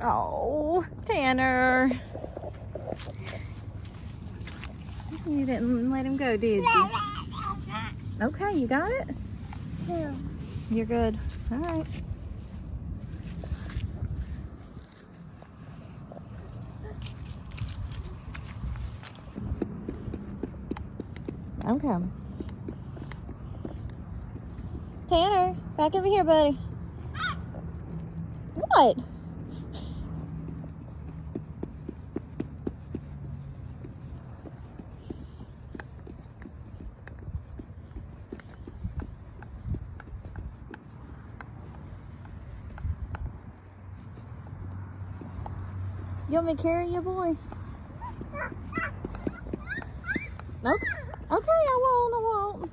Oh, Tanner. You didn't let him go, did you? Okay, you got it? Yeah. You're good. All right. I'm coming. Tanner, back over here, buddy. What? Me to carry you, boy? Okay. Okay, I won't, I won't.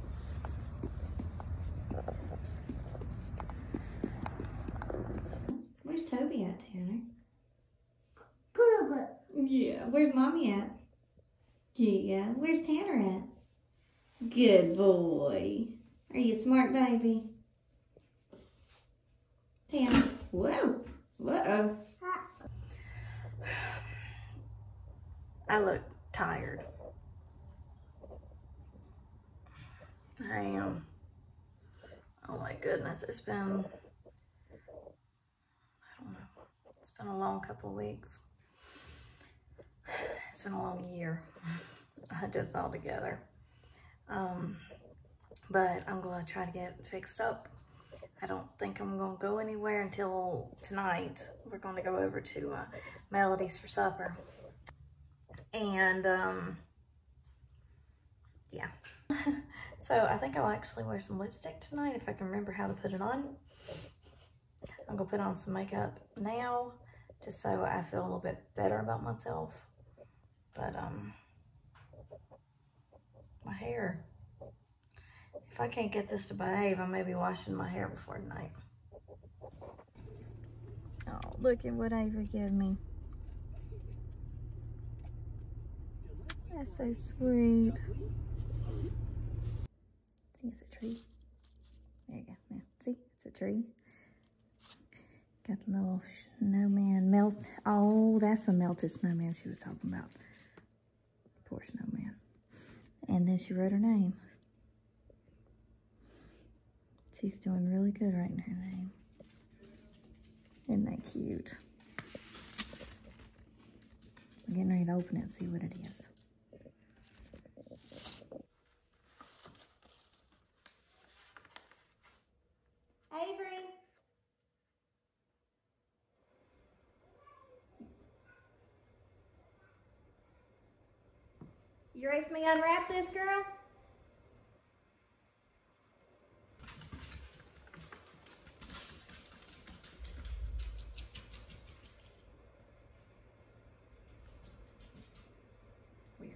Where's Toby at, Tanner? Good. Yeah. Where's Mommy at? Yeah. Where's Tanner at? Good boy. Are you a smart baby? Tanner. Whoa. Whoa. I look tired. I am. Oh my goodness, it's been, I don't know, it's been a long couple of weeks. It's been a long year, just all together. Um, but I'm going to try to get fixed up. I don't think I'm going to go anywhere until tonight. We're going to go over to uh, Melody's for supper. And, um, yeah. so I think I'll actually wear some lipstick tonight if I can remember how to put it on. I'm to put on some makeup now just so I feel a little bit better about myself. But, um, my hair. If I can't get this to behave, I may be washing my hair before tonight. Oh, look at what Avery gave me. That's so sweet. See, it's a tree. There you go. Now, see, it's a tree. Got the little snowman melt. Oh, that's a melted snowman she was talking about. Poor snowman. And then she wrote her name. She's doing really good writing her name. Isn't that cute? I'm getting ready to open it and see what it is. Avery. You ready for me to unwrap this, girl? Weirdo.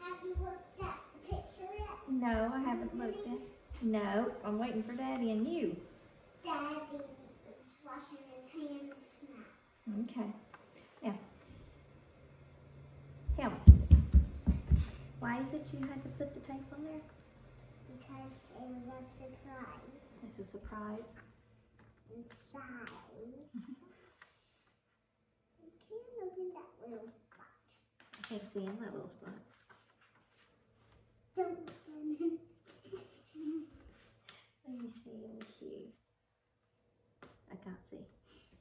Have you looked at the picture yet? No, I haven't looked at. No, I'm waiting for Daddy and you. Daddy is washing his hands now. Okay. Now, tell me, why is it you had to put the tape on there? Because it was a surprise It's a surprise. inside. you can't open that little box. I can't see in that little spot. Don't open it. Let me see, let me see. I can't see.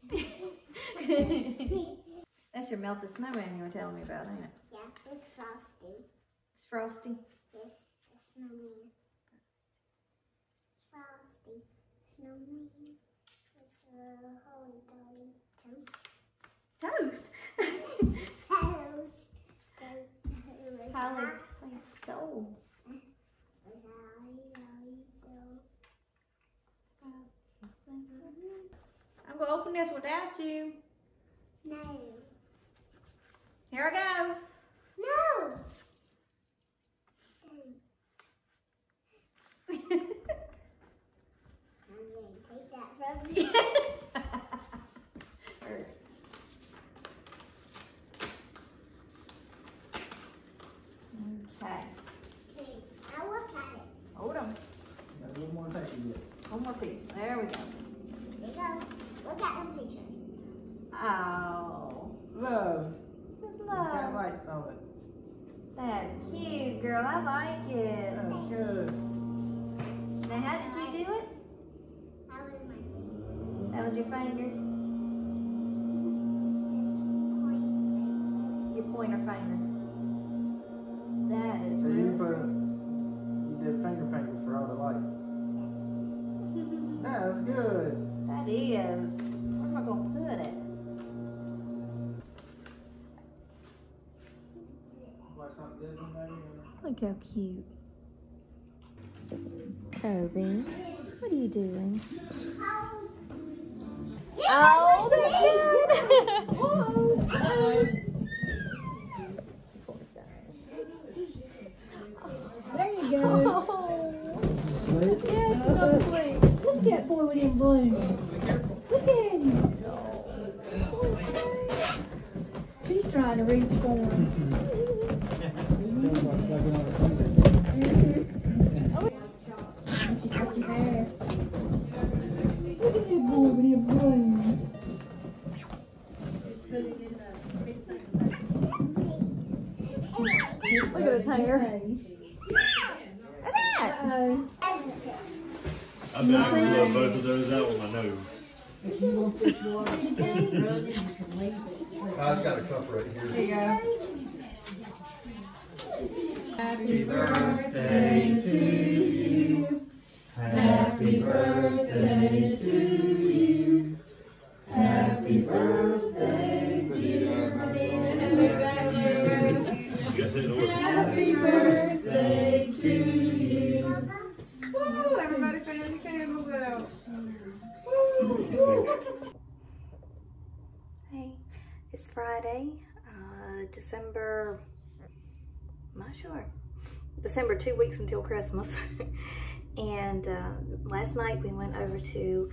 That's your melted snowman you were telling me about, ain't it? Yeah, it's frosty. Frosty. This is snowman. Frosty. Snowman. It's a holy dolly. Toast. Toast. Toast. Holly plays soul. I'm gonna open this without you. No. Here I go. No. I'm going to take that from you. okay. Okay, now look at it. Hold on. Got a more tape to get. One more piece. There we go. That's good. That is. Where am I gonna put it? Watch something Disney maybe? Look how cute. Toby, what are you doing? Oh, oh that's balloons. Look at him. She's trying to reach for him. Look at them balloons. Look at his hair. Birthday to you. Happy birthday, dear Happy birthday to you. Woo, everybody fan the candles out. Hey, it's Friday, uh, December, I'm not sure, December, two weeks until Christmas. and uh, last night we went over to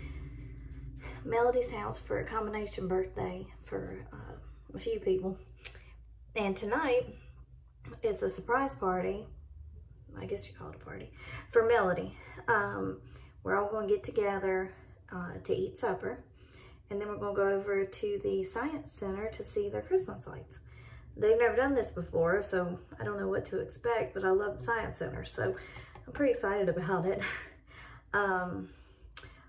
Melody's house for a combination birthday for uh, a few people. And tonight is a surprise party. I guess you call it a party for Melody. Um, we're all going to get together uh, to eat supper. And then we're going to go over to the Science Center to see their Christmas lights. They've never done this before, so I don't know what to expect, but I love the Science Center, so Pretty excited about it. Um,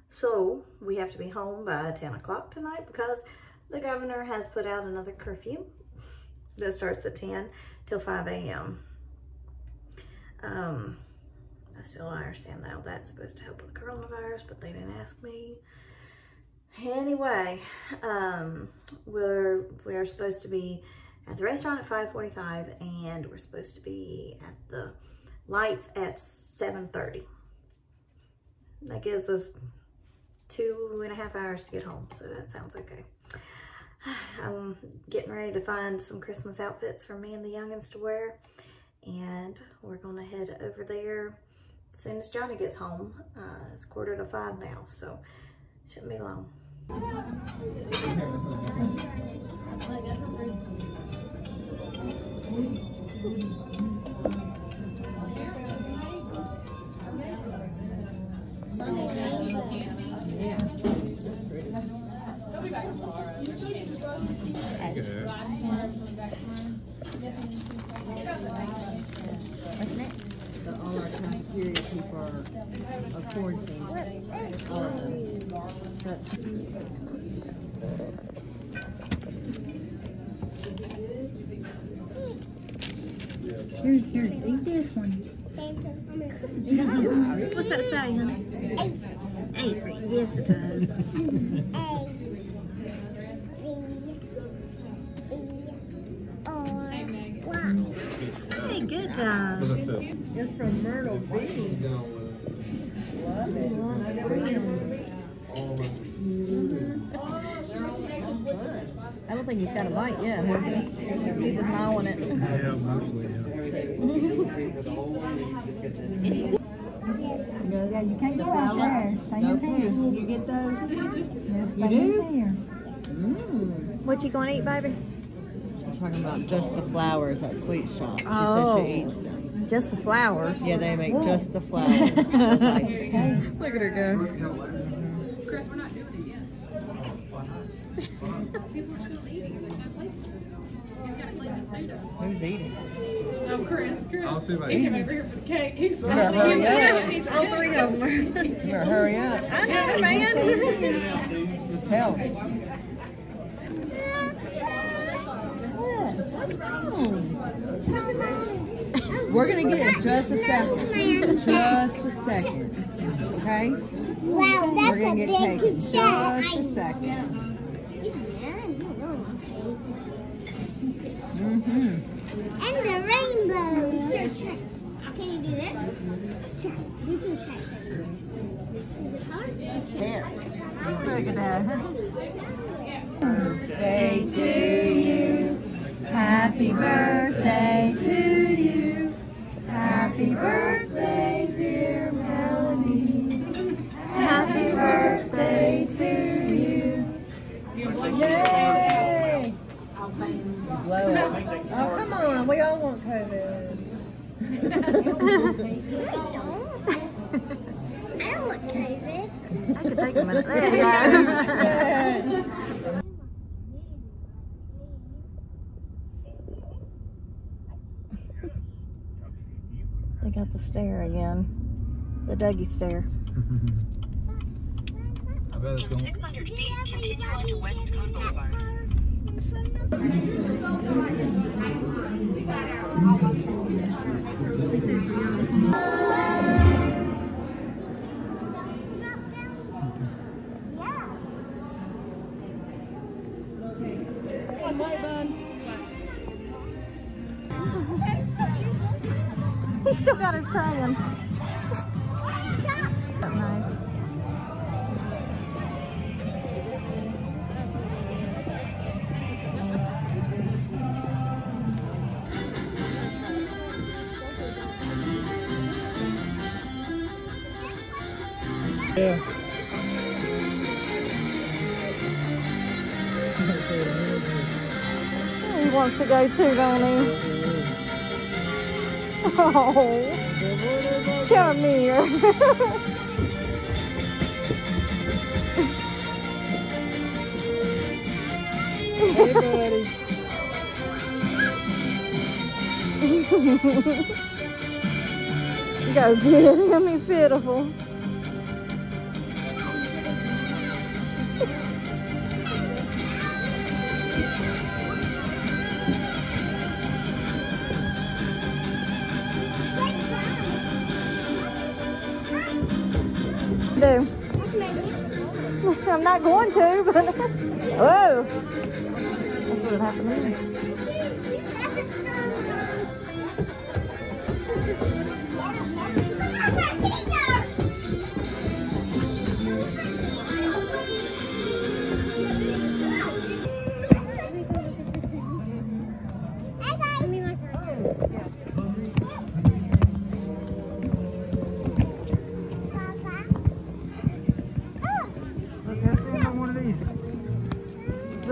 so we have to be home by 10 o'clock tonight because the governor has put out another curfew that starts at 10 till 5 a.m. Um, I still don't understand how that's supposed to help with coronavirus, but they didn't ask me. Anyway, um, we're we're supposed to be at the restaurant at 5:45, and we're supposed to be at the lights at 7:30. That gives us two and a half hours to get home, so that sounds okay. I'm getting ready to find some Christmas outfits for me and the youngins to wear, and we're gonna head over there as soon as Johnny gets home. Uh, it's quarter to five now, so shouldn't be long. It. What's say, honey? Avery. Yes, it does. A, B, E, R, Y. Hey, good job. it's from Myrtle Beach. Love it. Mm-hmm. I don't think he's got a bite yet, has he? He's just gnawing it. Yeah, mostly, Yeah, you can't go out there. Stay in here. You get those? Yeah, stay in here. Mm. What you gonna eat, baby? I'm talking about just the flowers at Sweet Shop. She Oh. said she eats them. Just the flowers. Yeah, they make just the flowers. with ice cream. Look at her go. Chris, we're not doing it yet. People are still eating. There's no place. He's got to clean Who's eating? Oh, Chris, Chris. I'll see if I He came over here for the cake. He's Better hurry up. He's all three of them. Better hurry up. I know, man. Tell me. We're gonna get it just a second. Just a second. Okay? Wow, We're that's a gonna get cake big in just a second. He's mad. He don't know what's cake. Mm-hmm. And the rainbow. Here, checks. Can you do this? Check. Do some checks. See the colors? There. Look at that. Birthday to you. Happy birthday to you. Happy birthday, dear Melanie. Happy birthday to you. Yay! Blow it. Oh, come on. We all want COVID. I don't. I don't want COVID. I could take a minute. There you go. they got the stare again. The Dougie stare. I bet it's In going 600 feet, continue onto West Coast Boulevard. He still got nice. Yeah. He wants to go too, don't he? Oh, come here. Hey, buddy. Go get him, he's pitiful. Do. I'm not going to, but whoa. That's what happened to me.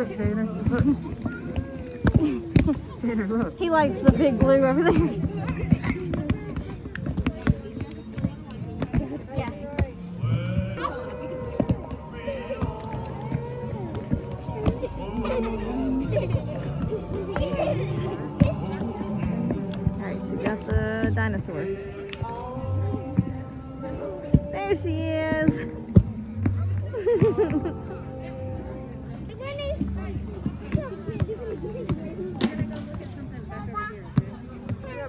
Look. Look. Look. He likes the big blue over there.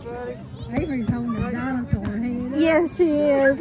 Avery's holding a dinosaur hand. yes, she is.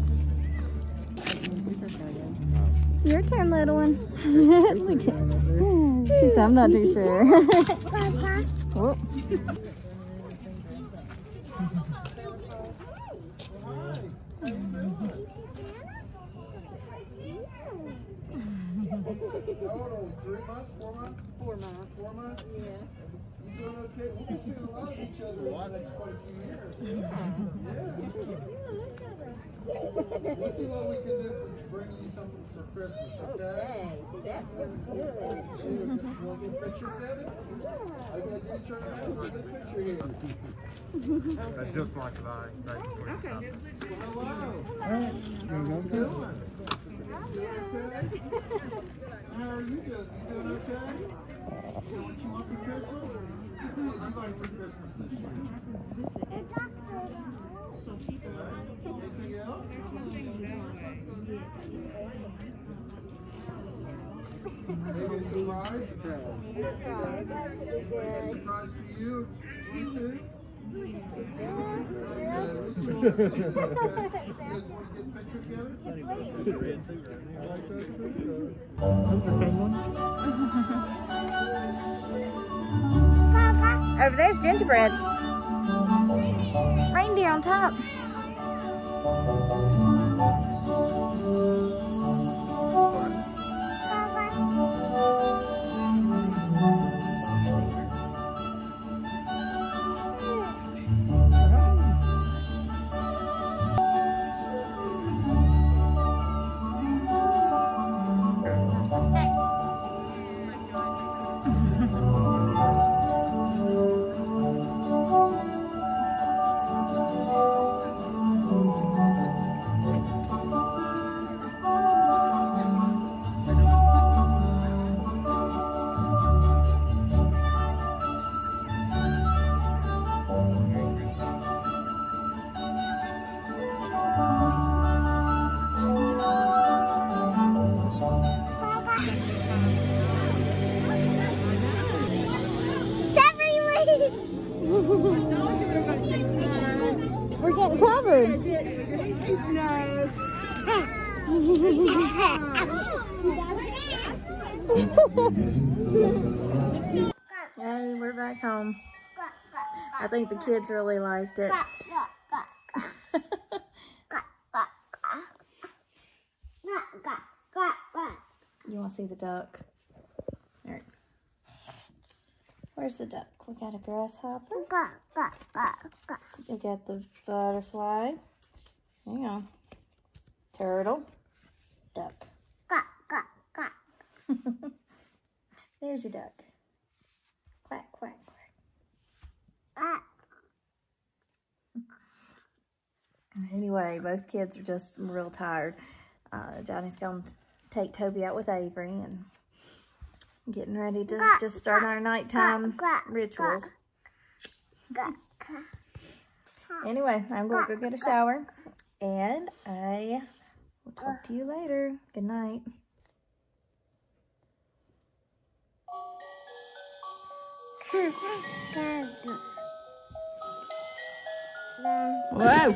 Your turn, little one. Look at She said, I'm not too sure. Oh. How old are we? Three months? Four months? Four months. Four months? Yeah. You doing okay? We'll be seeing a lot of each other in the next quite a few years. Yeah. Let's see what we can do for bringing you something for Christmas, okay? See, that's good. You want to get a picture together? I got you turn around for this picture here. That's just like that. Okay. Hello. How you doing? You okay? How are you doing? You doing okay? You know what you want for Christmas? What would you like for Christmas this year? Anything else? Maybe a surprise? A surprise for you? You too? Over there's gingerbread. Reindeer on top. It's Hey, we're back home. I think the kids really liked it. You want to see the duck? All right. Where's the duck? We got a grasshopper. We got the butterfly. Hang on. Turtle. Duck. Quack, quack, quack. There's your duck. Quack, quack, quack. Quack. Anyway, both kids are just real tired. Uh, Johnny's going to take Toby out with Avery and getting ready to just start our nighttime rituals. Anyway, I'm going to go get a shower and I will talk to you later. Good night. Whoa!